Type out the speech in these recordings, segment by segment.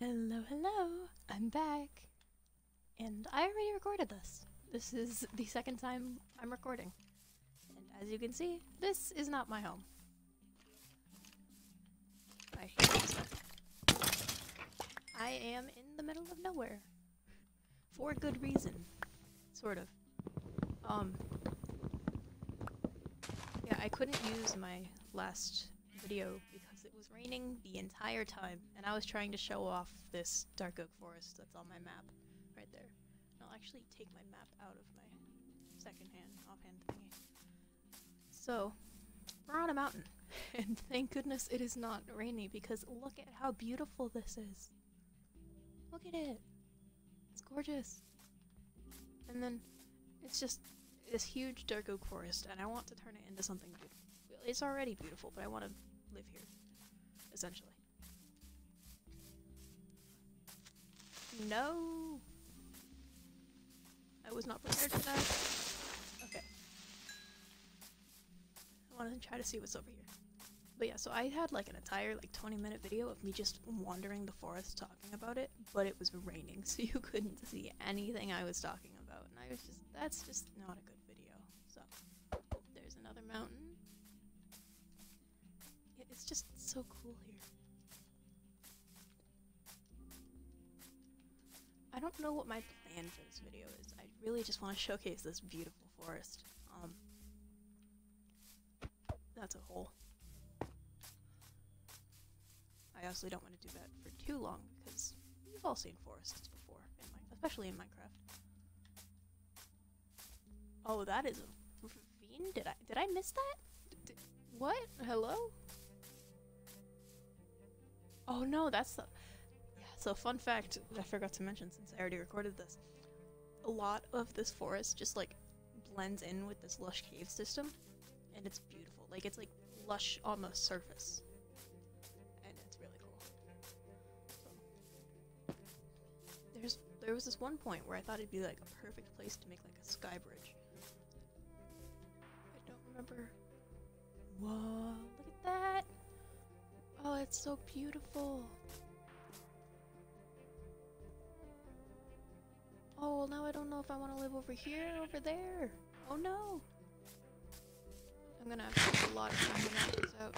Hello, hello! I'm back! And I already recorded this. This is the second time I'm recording. And as you can see, this is not my home. I. I am in the middle of nowhere. For good reason. Sort of. Um. Yeah, I couldn't use my last video because raining the entire time, and I was trying to show off this dark oak forest that's on my map, right there. And I'll actually take my map out of my second hand, offhand thingy. So, we're on a mountain, and thank goodness it is not rainy because look at how beautiful this is. Look at it. It's gorgeous. And then it's just this huge dark oak forest, and I want to turn it into something beautiful. It's already beautiful, but I want to live here, essentially. No! I was not prepared for that. Okay. I want to try to see what's over here. But yeah, so I had like an entire like 20 minute video of me just wandering the forest talking about it, but it was raining, so you couldn't see anything I was talking about. And I was just, that's just not a good just so cool here. I don't know what my plan for this video is. I really just want to showcase this beautiful forest. Um, that's a hole. I honestly don't want to do that for too long because we've all seen forests before, in especially in Minecraft. Oh, that is a ravine. Did I did I miss that? D- what? Hello? Oh no, that's the. Yeah. So fun fact that I forgot to mention since I already recorded this. A lot of this forest just like blends in with this lush cave system, and it's beautiful. Like it's like lush on the surface, and it's really cool. So, there's there was this one point where I thought it'd be like a perfect place to make like a sky bridge. I don't remember. Whoa! Look at that! Oh, it's so beautiful. Oh, well, now I don't know if I want to live over here or over there. Oh no! I'm gonna have a lot of time to map this out.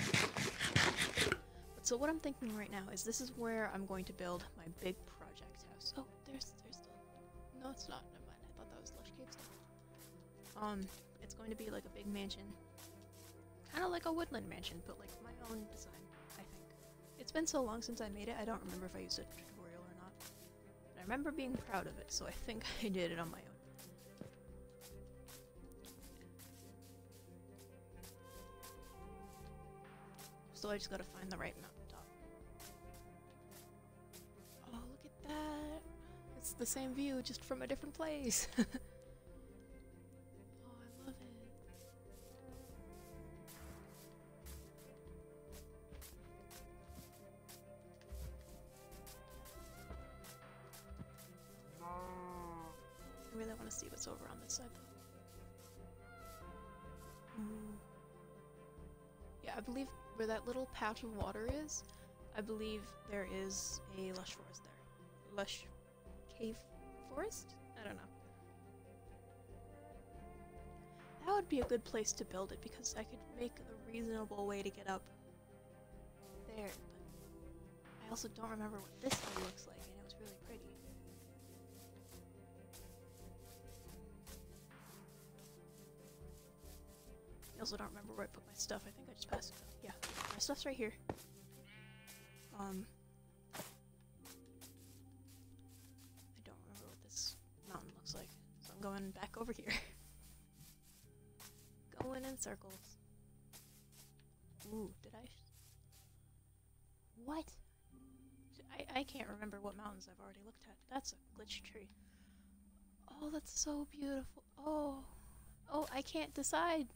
But so what I'm thinking right now is this is where I'm going to build my big project house. Oh, there's there's the no, it's not. Never mind. I thought that was lush cave stuff. Um, it's going to be like a big mansion, kind of like a woodland mansion, but like my own design. It's been so long since I made it. I don't remember if I used a tutorial or not. But I remember being proud of it, so I think I did it on my own. So I just gotta find the right mountaintop. Oh, look at that! It's the same view, just from a different place. of water is, I believe there is a lush forest there. Lush cave forest? I don't know. That would be a good place to build it because I could make a reasonable way to get up there. But I also don't remember what this way looks like, and it was really pretty. I also don't remember where I put my stuff. I think I just passed it. Yeah, stuff's right here. Um, I don't remember what this mountain looks like, so I'm going back over here. going in circles. Ooh, did I? What? I I can't remember what mountains I've already looked at. That's a glitch tree. Oh, that's so beautiful. Oh, oh, I can't decide.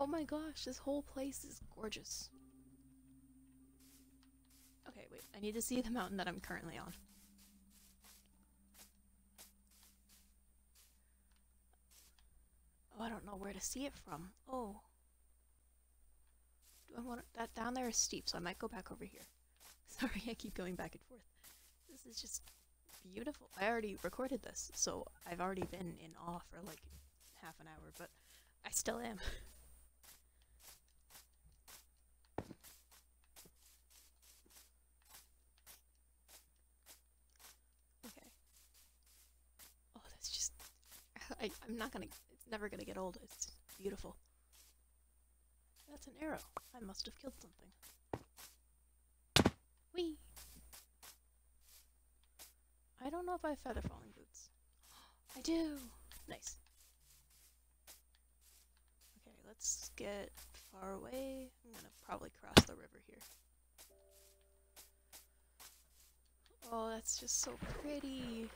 Oh my gosh, this whole place is gorgeous. Okay, wait, I need to see the mountain that I'm currently on. Oh, I don't know where to see it from. Oh. Do I want that down there is steep, so I might go back over here. Sorry, I keep going back and forth. This is just beautiful. I already recorded this, so I've already been in awe for like half an hour, but I still am. okay. Oh, that's just. I, I'm not gonna. It's never gonna get old. It's beautiful. That's an arrow. I must have killed something. Whee! I don't know if I have feather falling boots. I do! Nice. Okay, let's get far away. I'm gonna probably cross the river here. Oh, that's just so pretty.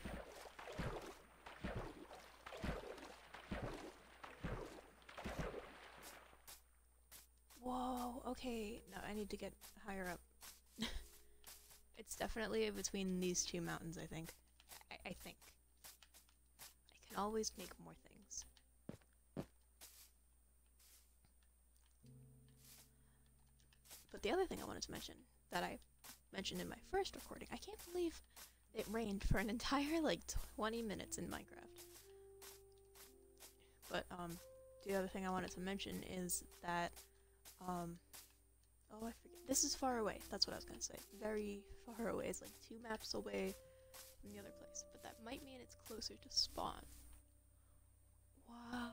Whoa, okay. No, I need to get higher up. it's definitely between these two mountains, I think. I, I think. I can always make more things. But the other thing I wanted to mention that I mentioned in my first recording, I can't believe it rained for an entire like 20 minutes in Minecraft. But um, the other thing I wanted to mention is that um, oh I forget. This is far away. That's what I was gonna say. Very far away. It's like two maps away from the other place, but that might mean it's closer to spawn. Wow.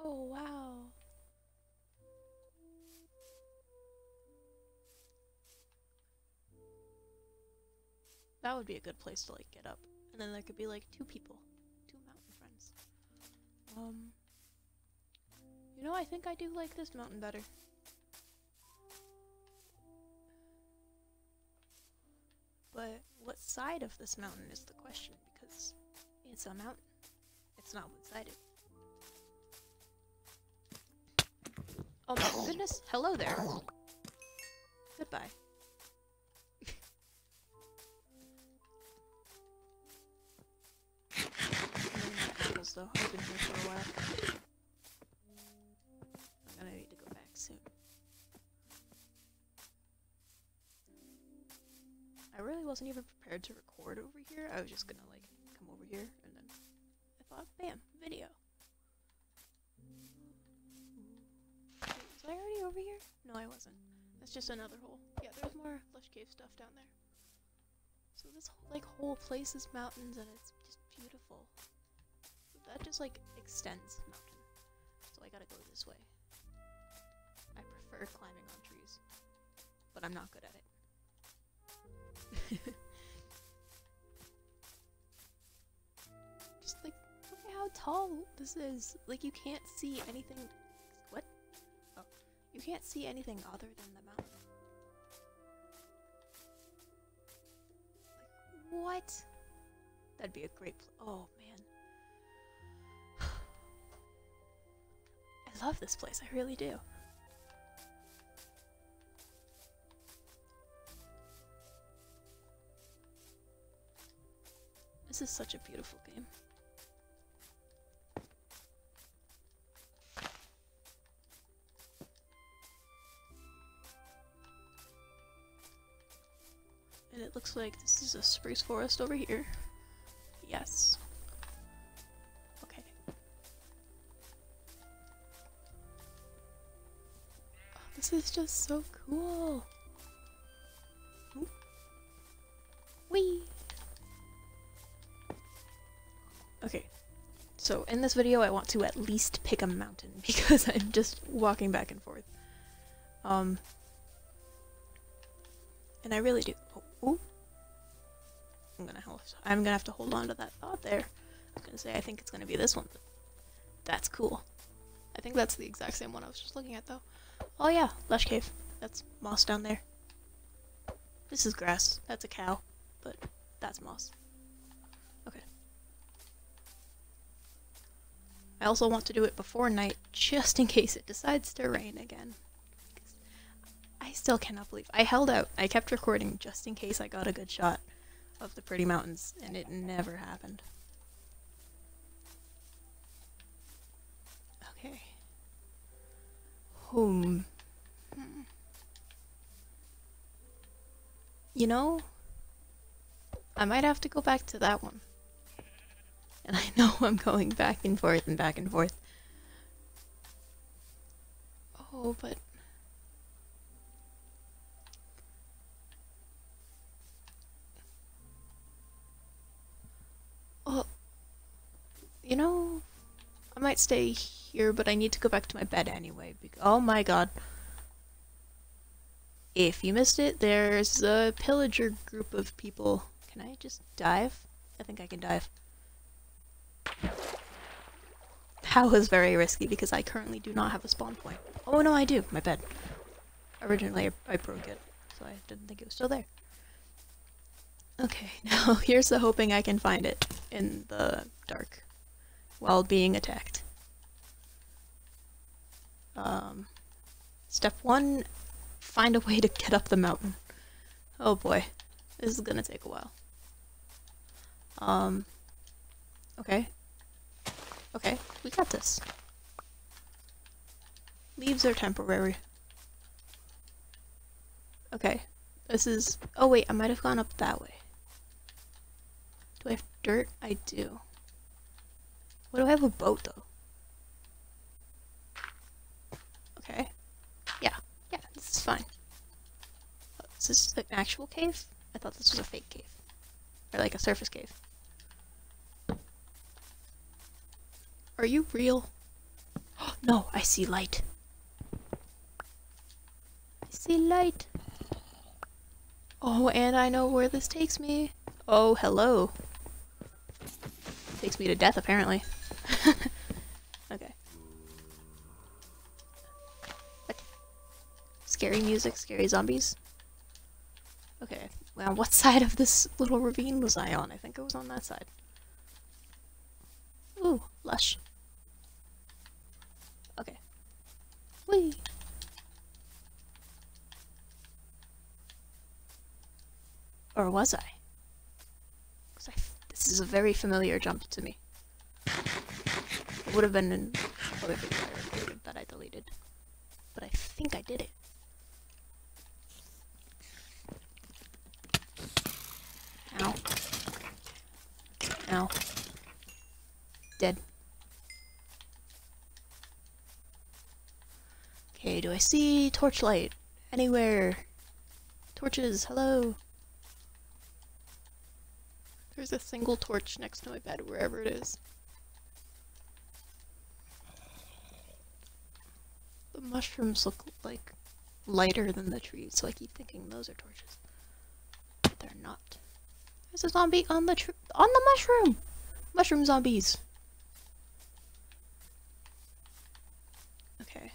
Oh wow. That would be a good place to like get up. And then there could be like two people. Two mountain friends. Um You know, I think I do like this mountain better. But what side of this mountain is the question because it's a mountain. It's not one-sided. Oh my goodness. Hello there. Goodbye. apples though. I've been here for a while. Wasn't even prepared to record over here. I was just gonna like come over here and then I thought, bam, video. Was I already over here? No, I wasn't. That's just another hole. Yeah, there's more Lush Cave stuff down there. So this whole, like whole place is mountains and it's just beautiful. That just like extends mountain. So I gotta go this way. I prefer climbing on trees. But I'm not good at it. just like look at how tall this is. Like you can't see anything what? Oh. You can't see anything other than the mountain. Like, what? That'd be a great Oh man. I love this place, I really do. This is such a beautiful game. And it looks like this is a spruce forest over here. Yes. Okay. Oh, this is just so cool. So in this video I want to at least pick a mountain because I'm just walking back and forth. Um, and I really do. Oh, ooh. I'm gonna have I'm gonna have to hold on to that thought there. I was gonna say I think it's gonna be this one. That's cool. I think that's the exact same one I was just looking at though. Oh yeah, lush cave. That's moss down there. This is grass. That's a cow, but that's moss. Okay. I also want to do it before night, just in case it decides to rain again. I still cannot believe I held out. I kept recording just in case I got a good shot of the pretty mountains, and it never happened. Okay. Home. Hmm. You know, I might have to go back to that one. And I know I'm going back and forth and back and forth. Oh, but Oh, you know, I might stay here, but I need to go back to my bed anyway. Oh my god. If you missed it, there's a pillager group of people. Can I just dive? I think I can dive. That was very risky because I currently do not have a spawn point. Oh no, I do. My bed. Originally, I, I broke it, so I didn't think it was still there. Okay, now here's the hoping I can find it in the dark while being attacked. Um, step one, find a way to get up the mountain. Oh boy, this is gonna take a while. Um, okay. Okay, we got this. Leaves are temporary. Okay, this is... Oh wait, I might have gone up that way. Do I have dirt? I do. What do I have a boat though? Okay. Yeah, yeah, this is fine. Oh, Is this an actual cave? I thought this was a fake cave. Or like a surface cave. Are you real? no, I see light. I see light. Oh, and I know where this takes me. Oh, hello. Takes me to death, apparently. okay. What? Scary music, scary zombies. Okay, well, what side of this little ravine was I on? I think it was on that side. Ooh, lush. Okay. Whee! Or was I? I this is a very familiar jump to me. It would have been in other I that I deleted. But I think I did it. Ow. Ow. Dead. Okay, do I see torchlight? Anywhere? Torches, hello? There's a single torch next to my bed, wherever it is. The mushrooms look like lighter than the trees, so I keep thinking those are torches. But they're not. There's a zombie on the on the mushroom. Mushroom zombies. Okay.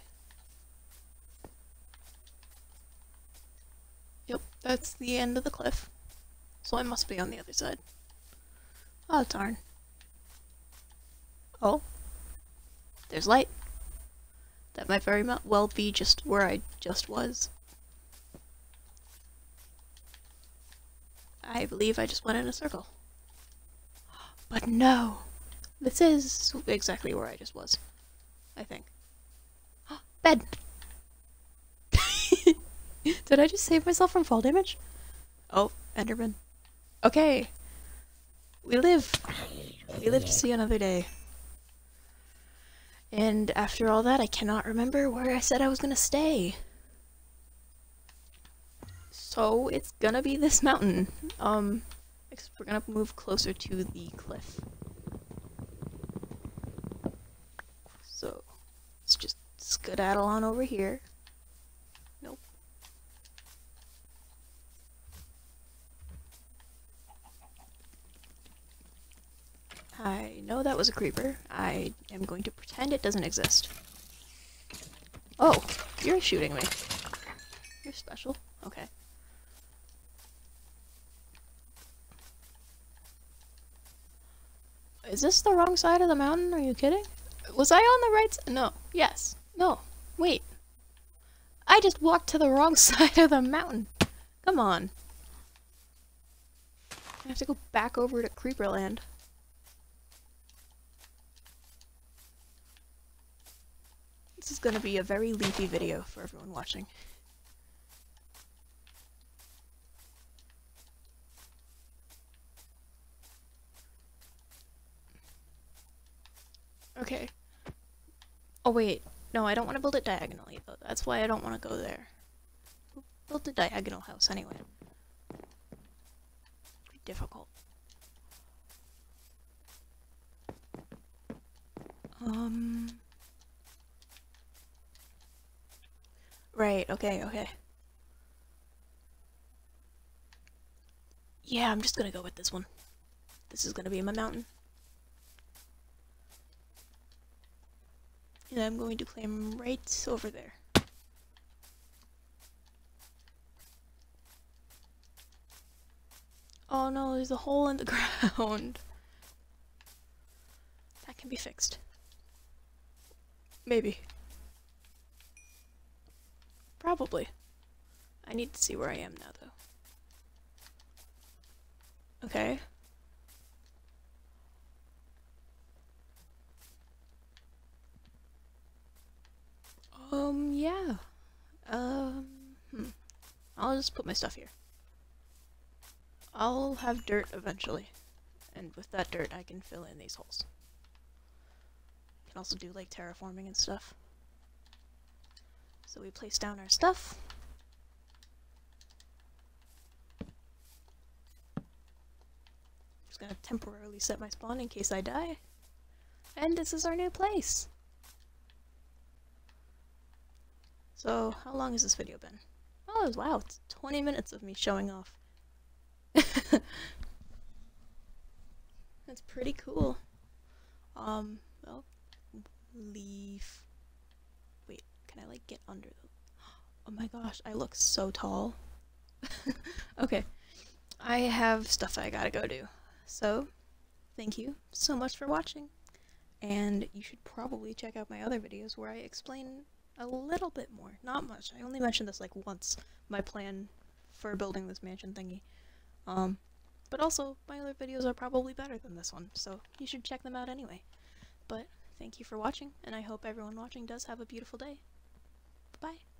Yep, that's the end of the cliff. So I must be on the other side. Oh, darn. Oh. There's light. That might very well be just where I just was. I believe I just went in a circle. But no! This is exactly where I just was. I think. Bed! Did I just save myself from fall damage? Oh, Enderman. Okay. We live. We live to see another day. And after all that, I cannot remember where I said I was gonna stay. So it's gonna be this mountain. Um, we're gonna move closer to the cliff. So let's just skedaddle on over here. Nope. I know that was a creeper. I am going to pretend it doesn't exist. Oh, you're shooting me. You're special. Okay. Is this the wrong side of the mountain? Are you kidding? Was I on the right side? No. Yes. No. Wait. I just walked to the wrong side of the mountain. Come on. I have to go back over to Creeperland. This is going to be a very leafy video for everyone watching. Okay. Oh wait, no, I don't want to build it diagonally though. That's why I don't want to go there. Built build a diagonal house anyway. difficult. Um. Right, okay, okay. Yeah, I'm just gonna go with this one. This is gonna be my mountain. And I'm going to claim right over there. Oh no, there's a hole in the ground. That can be fixed. Maybe. Probably. I need to see where I am now, though. Okay. Um, yeah. Um, hmm. I'll just put my stuff here. I'll have dirt eventually. And with that dirt, I can fill in these holes. Can also do, like, terraforming and stuff. So we place down our stuff. Just gonna temporarily set my spawn in case I die. And this is our new place. So, how long has this video been? Oh, wow, it's 20 minutes of me showing off. That's pretty cool. Um, well, leave. Can I, like, get under the... Oh my gosh, I look so tall. okay, I have stuff I gotta go do. So, thank you so much for watching. And you should probably check out my other videos where I explain a little bit more. Not much. I only mentioned this like once, my plan for building this mansion thingy. Um, but also, my other videos are probably better than this one, so you should check them out anyway. But thank you for watching, and I hope everyone watching does have a beautiful day. Bye!